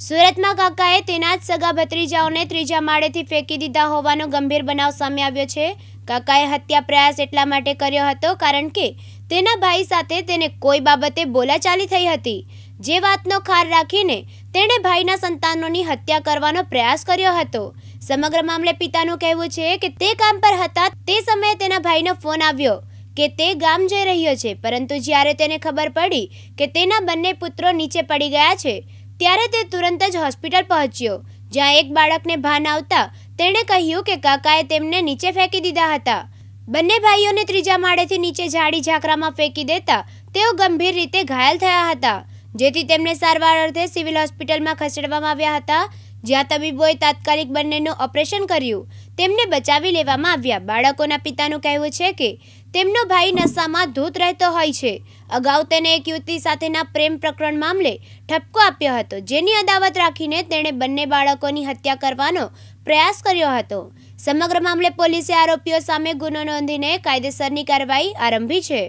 સુરતમાં કાકાએ તેના જ સગા ભત્રીજાઓને ત્રીજા માળેથી ફેંકી દીધા હોવાનો ગંભીર બનાવ સામે આવ્યો છે. કાકાએ હત્યા પ્રયાસ એટલા માટે કર્યો હતો કારણ કે તેના ભાઈ સાથે તેને કોઈ બાબતે બોલાચાલી થઈ હતી. જે વાતનો ખાર રાખીને તેણે ભાઈના સંતાનોની હત્યા કરવાનો પ્રયાસ કર્યો હતો. સમગ્ર મામલે પિતાનું કહેવું છે કે તે કામ પર હતા તે સમયે તેના ભાઈનો ફોન આવ્યો કે તે ગામ જઈ રહ્યો છે, પરંતુ જ્યારે તેને ખબર પડી કે તેના બંને પુત્રો નીચે પડી ગયા છે ત્યારે તે તુરંત જ હોસ્પિટલ પહોંચ્યો. જ્યાં એક બાળકને ભાન આવતા તેણે કહ્યું કે કાકાએ તેમને નીચે ફેંકી દીધા હતા. બંને ભાઈઓને ત્રીજા માળેથી નીચે ઝાડી ઝાકરામાં ફેંકી દેતા તેઓ ગંભીર રીતે ઘાયલ થયા હતા. જેથી તેમને સારવાર અર્થે સિવિલ હોસ્પિટલમાં ખસેડવામાં આવ્યા હતા. જ્યાં તબીબોએ તાત્કાલિક બંનેનું ઓપરેશન કર્યું. તેમને બચાવી લેવામાં આવ્યા. બાળકોના પિતાનું કહેવું છે કે તેમનો ભાઈ નશામાં ધૂત રહેતો હોય છે અગાઉ તેને એક યુવતી સાથેના પ્રેમ પ્રકરણ મામલે ઠપકો આપ્યો હતો જેની અદાવત રાખીને તેણે બંને બાળકોની હત્યા કરવાનો પ્રયાસ કર્યો હતો સમગ્ર મામલે પોલીસે આરોપીઓ સામે ગુનો નોંધીને કાયદેસરની કાર્યવાહી આરંભી છે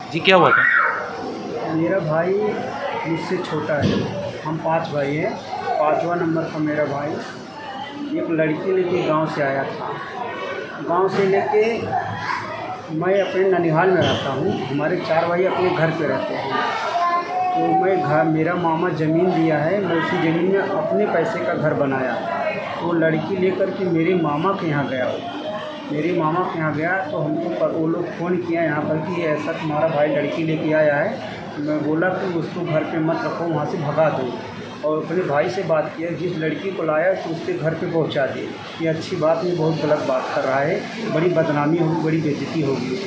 जी क्या हुआ था मेरा भाई मुझसे छोटा है हम पांच भाई हैं पांचवा नंबर का मेरा भाई एक लड़की लेके गांव से आया था गांव से लेके मैं अपने ननिहाल में रहता हूँ। हमारे चार भाई अपने घर पे रहते हैं। तो मैं घर, मेरा मामा ज़मीन दिया है। मैं उसी ज़मीन में अपने पैसे का घर बनाया। तो लड़की लेकर के मेरे मामा के यहाँ गया। मेरे मामा के यहाँ गया तो हमको पर वो लोग फ़ोन किया यहाँ पर कि ऐसा तुम्हारा भाई लड़की लेके आया है। मैं बोला कि उसको घर पे मत रखो, वहाँ से भगा दो। और अपने भाई से बात किया, जिस लड़की को लाया तो उसके घर पे पहुँचा दिए ये अच्छी बात नहीं, बहुत गलत बात कर रहा है। बड़ी बदनामी होगी, बड़ी बेजती होगी।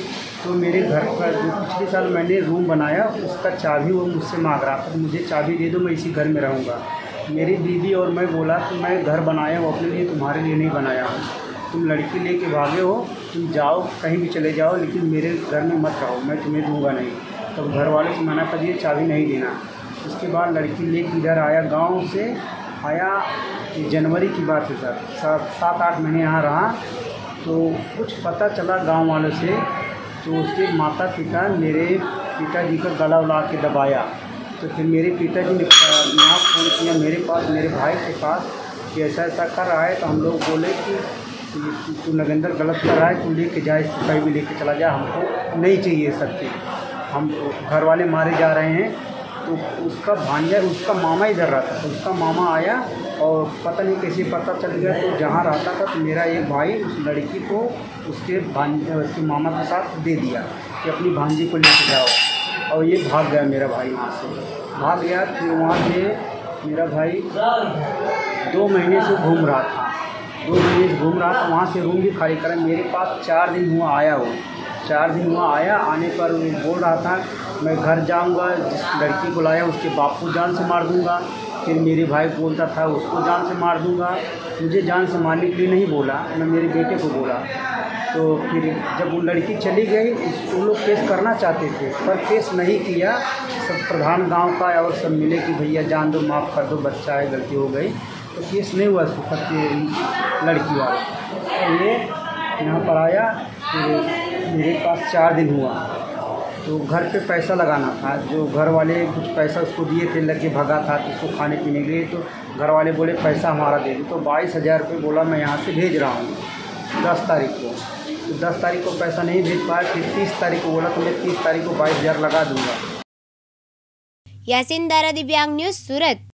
तो मेरे घर का जो पिछले साल मैंने रूम बनाया, उसका चाबी वो मुझसे मांग रहा था, मुझे चाबी दे दो, मैं इसी घर में रहूँगा। मेरी दीदी और मैं बोला कि मैं घर बनाया हूँ, अपने लिए तुम्हारे लिए नहीं बनाया हूँ। तुम लड़की लेके भागे हो, तुम जाओ, कहीं भी चले जाओ, लेकिन मेरे घर में मत रहो, मैं तुम्हें दूँगा नहीं। तब तो घर वाले से मना कर दिए चाबी नहीं देना। उसके बाद लड़की लेके इधर आया, गाँव से आया जनवरी की बात है सर। सात सात, आठ महीने यहाँ रहा। तो कुछ पता चला गाँव वालों से तो उसके माता पिता मेरे पिताजी का गला उला के दबाया। तो फिर मेरे पिताजी ने यहाँ फ़ोन किया मेरे पास, मेरे भाई के पास कि ऐसा ऐसा कर रहा है। तो हम लोग बोले कि तू नगेंद्र गलत कर रहा है, तू लेके जा इसको कहीं भी लेके चला जा, हमको नहीं चाहिए सब चीज़। हम घर वाले मारे जा रहे हैं। तो उसका भांजा, उसका मामा इधर रहता था। उसका मामा आया और पता नहीं कैसे पता चल गया तो जहाँ रहता था तो मेरा एक भाई उस लड़की को उसके भांजे, उसके मामा के साथ दे दिया कि अपनी भांजी को लेके जाओ। और ये भाग गया मेरा भाई वहाँ से। भाग गया, फिर वहाँ से मेरा भाई दो महीने से घूम रहा था। दो महीने से घूम रहा था, वहाँ से रूम भी खाली करा। मेरे पास चार दिन हुआ आया वो। चार दिन हुआ आया, आने पर वो बोल रहा था मैं घर जाऊँगा, जिस लड़की को लाया उसके बाप को जान से मार दूँगा। फिर मेरे भाई बोलता था, उसको जान से मार दूँगा। मुझे जान से मारने के लिए नहीं बोला मैं मेरे बेटे को बोला। तो फिर जब वो लड़की चली गई वो लोग केस करना चाहते थे, पर केस नहीं किया। सब प्रधान गाँव का और सब मिले कि भैया जान दो, माफ़ कर दो, बच्चा है, गलती हो गई। तो केस नहीं हुआ उसको लड़की वाला। तो ये यहाँ पर आया मेरे पास चार दिन हुआ। तो घर पे पैसा लगाना था। जो घर वाले कुछ पैसा उसको दिए थे, लग के भगा था तो उसको खाने पीने के लिए तो घर वाले बोले, पैसा हमारा दे दो। तो बाईस हज़ार रुपये बोला, मैं यहाँ से भेज रहा हूँ। दस तारीख को। तो दस तारीख को पैसा नहीं भेज पाया, फिर तीस तारीख को बोला तो मैं तीस तारीख को बाईस हज़ार लगा दूँगा। यासिन दारा दिव्यांग न्यूज़, सूरत।